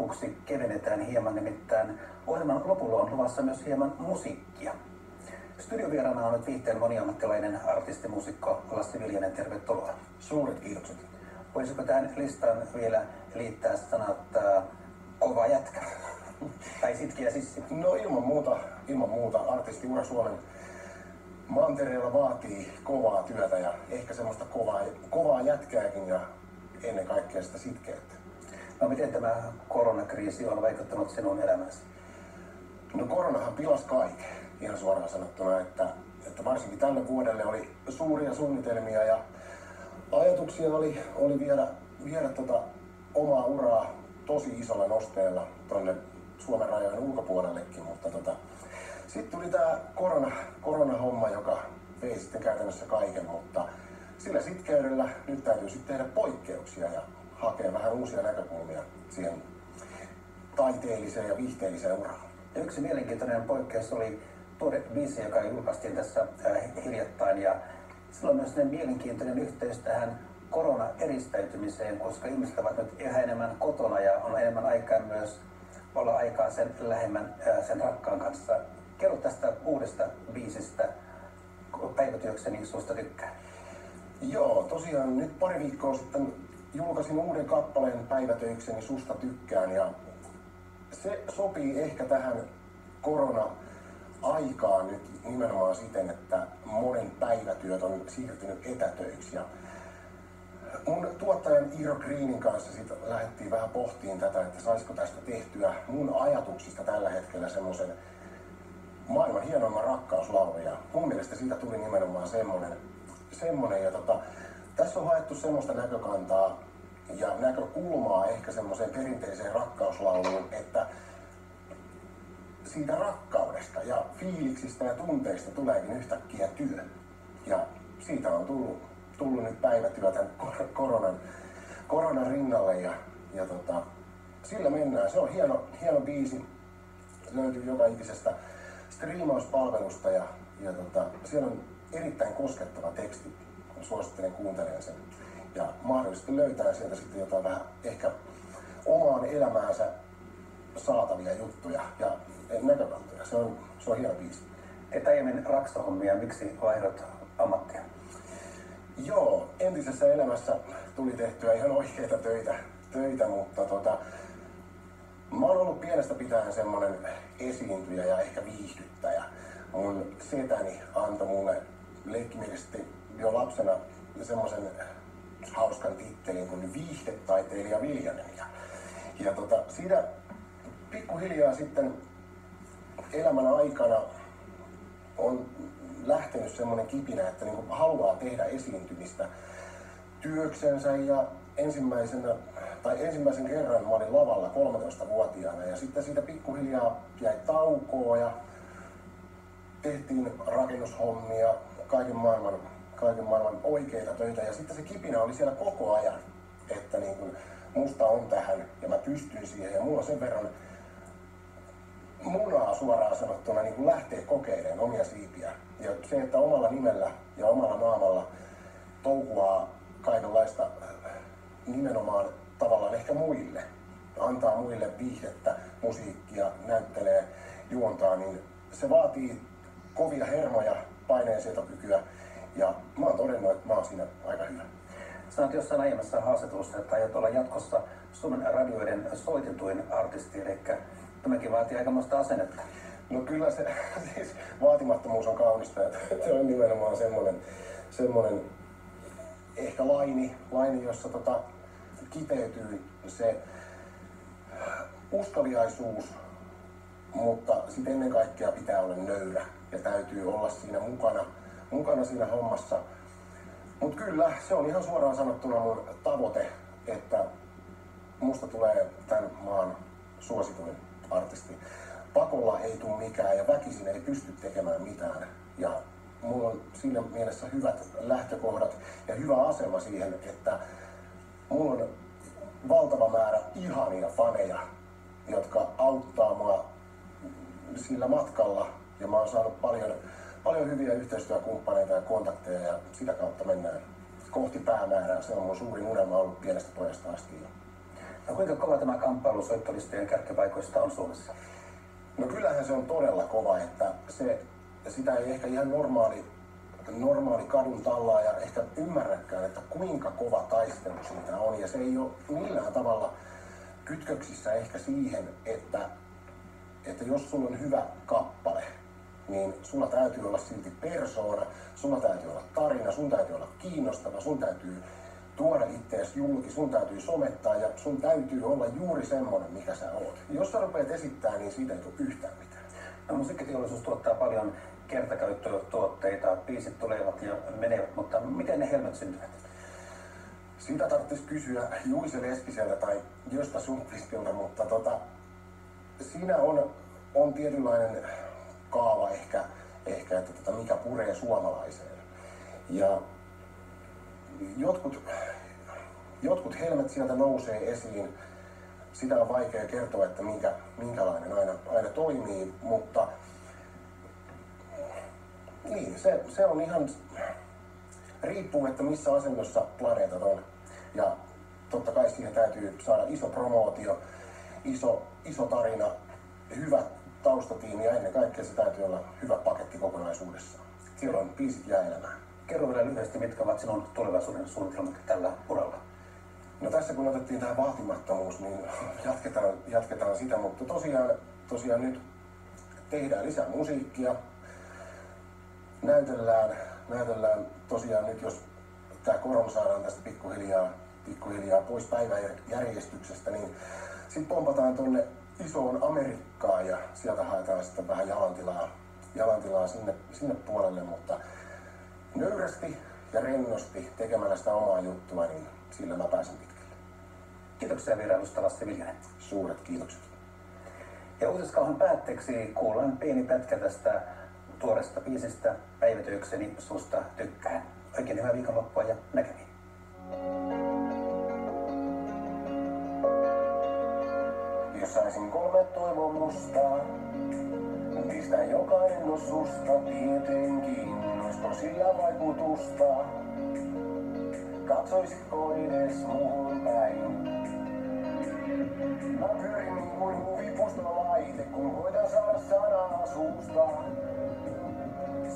lopuksi kevennetään hieman, nimittäin ohjelman lopulla on luvassa myös hieman musiikkia. Studiovieraana on nyt viihteen moniammattilainen artistimuusikko Lassi Viljanen, tervetuloa. Suuret kiitokset. Voisiko tähän listaan vielä liittää sanat äh, kova jätkä? tai sitkiä sissi? No ilman muuta, ilman muuta artistiura Suomen mantereella vaatii kovaa työtä ja ehkä semmoista kovaa, kovaa jätkääkin ja ennen kaikkea sitä sitkeyttä. No miten tämä koronakriisi on vaikuttanut sinun elämäsi? No koronahan pilasi kaiken, ihan suoraan sanottuna, että, että varsinkin tälle vuodelle oli suuria suunnitelmia ja ajatuksia oli, oli viedä, viedä tota omaa uraa tosi isolla nosteella tuonne Suomen rajojen ulkopuolellekin, mutta tota, sitten tuli tämä korona, koronahomma, joka vei sitten käytännössä kaiken, mutta sillä sitkeydellä nyt täytyy sitten tehdä poikkeuksia ja hakea vähän uusia näkökulmia siihen taiteelliseen ja viihteelliseen uraan. Ja yksi mielenkiintoinen poikkeus oli tuore biisi, joka julkaistiin tässä äh, hiljattain. Ja sillä on myös mielenkiintoinen yhteys tähän korona-eristäytymiseen, koska ihmiset ovat nyt yhä enemmän kotona ja on enemmän aikaa myös olla aikaa sen lähemmän äh, sen rakkaan kanssa. Kerro tästä uudesta biisistä, päivätyökseni susta tykkää. Joo, tosiaan nyt pari viikkoa sitten julkaisin uuden kappaleen päivätöikseni Susta tykkään ja se sopii ehkä tähän korona-aikaan nyt nimenomaan siten, että monen päivätyöt on siirtynyt etätöiksi. Ja mun tuottajan Iro Greenin kanssa sit lähdettiin vähän pohtiin tätä, että saisiko tästä tehtyä mun ajatuksista tällä hetkellä semmoisen maailman hienoimman rakkauslaulu ja mun mielestä siitä tuli nimenomaan semmoinen, semmoinen ja tota, tässä on haettu semmoista näkökantaa ja näkökulmaa ehkä semmoiseen perinteiseen rakkauslauluun, että siitä rakkaudesta ja fiiliksistä ja tunteista tuleekin yhtäkkiä työ. Ja siitä on tullut, tullut nyt päivätyö tämän koronan, koronan rinnalle ja, ja tota, sillä mennään. Se on hieno, hieno biisi. Löytyy joka ikisestä striimauspalvelusta ja, ja tota, siellä on erittäin koskettava teksti. Suosittelen kuuntelemaan sen. Ja mahdollisesti löytää sieltä sitten jotain vähän ehkä omaan elämäänsä saatavia juttuja ja näkökantoja. Se on, se on hieno biisi. Et aiemmin raksahommia, miksi vaihdot ammattia? Joo, entisessä elämässä tuli tehtyä ihan oikeita töitä, töitä mutta tota, mä oon ollut pienestä pitäen semmonen esiintyjä ja ehkä viihdyttäjä. Mun setäni antoi mulle leikkimielisesti jo lapsena semmoisen hauskan tittelin kuin viihdetaiteilija Viljanen. Ja, ja tota, siinä pikkuhiljaa sitten elämän aikana on lähtenyt semmoinen kipinä, että niin haluaa tehdä esiintymistä työksensä ja ensimmäisenä, tai ensimmäisen kerran mä olin lavalla 13-vuotiaana ja sitten siitä pikkuhiljaa jäi taukoa ja tehtiin rakennushommia, kaiken maailman, kaiken maailman oikeita töitä. Ja sitten se kipinä oli siellä koko ajan, että niin kuin musta on tähän ja mä pystyn siihen. Ja mulla on sen verran munaa suoraan sanottuna niin kuin lähtee kokeilemaan omia siipiä. Ja se, että omalla nimellä ja omalla naamalla touhuaa kaikenlaista äh, nimenomaan tavallaan ehkä muille, antaa muille viihdettä, musiikkia, näyttelee, juontaa, niin se vaatii kovia hermoja, paineensietokykyä ja mä oon todennut, että mä oon siinä aika hyvä. Sanoit jossain aiemmassa haastattelussa, että aiot olla jatkossa Suomen radioiden soitetuin artisti, eli tämäkin vaatii aikamoista asennetta. No kyllä se, siis vaatimattomuus on kaunista, että se on nimenomaan semmoinen, semmoinen ehkä laini, laini jossa tota, kiteytyy se uskaliaisuus, mutta sitten ennen kaikkea pitää olla nöyrä ja täytyy olla siinä mukana, mukana siinä hommassa. Mutta kyllä, se on ihan suoraan sanottuna mun tavoite, että musta tulee tämän maan suosituin artisti. Pakolla ei tule mikään ja väkisin ei pysty tekemään mitään. Ja mulla on siinä mielessä hyvät lähtökohdat ja hyvä asema siihen, että mulla on valtava määrä ihania faneja, jotka auttaa mua sillä matkalla ja mä oon saanut paljon, paljon hyviä yhteistyökumppaneita ja kontakteja ja sitä kautta mennään kohti päämäärää. Se on mun suurin unelma ollut pienestä pojasta asti. No kuinka kova tämä kamppailu soittolistojen kärkipaikoista on Suomessa? No kyllähän se on todella kova, että se, sitä ei ehkä ihan normaali, normaali kadun tallaaja ehkä ymmärräkään, että kuinka kova taistelu siitä on. Ja se ei ole millään tavalla kytköksissä ehkä siihen, että, että jos sulla on hyvä kappale, niin sulla täytyy olla silti persoona, sulla täytyy olla tarina, sun täytyy olla kiinnostava, sun täytyy tuoda itseäsi julki, sun täytyy somettaa ja sun täytyy olla juuri semmoinen, mikä sä oot. Jos sä rupeat esittää, niin siitä ei tule yhtään mitään. No musiikkiteollisuus tuottaa paljon kertakäyttötuotteita, biisit tulevat ja menevät, mutta miten ne helmet syntyvät? Sitä tarvitsisi kysyä Juise Leskiseltä tai Josta Sundqvistilta, mutta tota, siinä on, on tietynlainen kaava ehkä, ehkä että tota, mikä puree suomalaiseen. Ja jotkut, jotkut helmet sieltä nousee esiin. Sitä on vaikea kertoa, että minkä, minkälainen aina, aina toimii, mutta niin, se, se on ihan, riippuu, että missä asennossa planeetat on. Ja totta kai siihen täytyy saada iso promootio, iso, iso tarina, hyvä taustatiimi ja ennen kaikkea se täytyy olla hyvä paketti kokonaisuudessaan. Silloin biisit jää elämään. Kerro vielä lyhyesti, mitkä ovat sinun tulevaisuuden suunnitelmat tällä uralla? No tässä kun otettiin tämä vaatimattomuus, niin jatketaan, jatketaan sitä, mutta tosiaan, tosiaan nyt tehdään lisää musiikkia, näytellään, näytellään tosiaan nyt, jos tämä korona saadaan tästä pikkuhiljaa, pikkuhiljaa pois päiväjärjestyksestä, niin sitten pompataan tuonne isoon Amerikkaan ja sieltä haetaan sitten vähän jalantilaa, jalantilaa sinne, sinne puolelle, mutta nöyrästi ja rennosti tekemällä sitä omaa juttua, niin sillä mä pääsen pitkälle. Kiitoksia vierailusta Lasse Viljanen. Suuret kiitokset. Ja uutiskauhan päätteeksi kuullaan pieni pätkä tästä tuoresta biisistä Päivitykseni susta tykkään. Oikein hyvää viikonloppua ja näkemiin. Saisin kolme toivomusta, mistä jokainen on susta tietenkin, olisiko sillä vaikutusta? Katsoisitko edes muuhun päin? Mä pyrin niin kuin huvipustolaite, kun koitan saada sanaa suusta.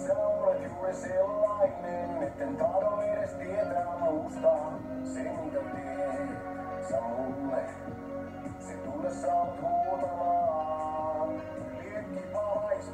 Sä olet juuri sellainen, etten tahdo edes tietää muusta. Se mitä teet, sä mulle, se tunne saat huutamaan. Liekki palais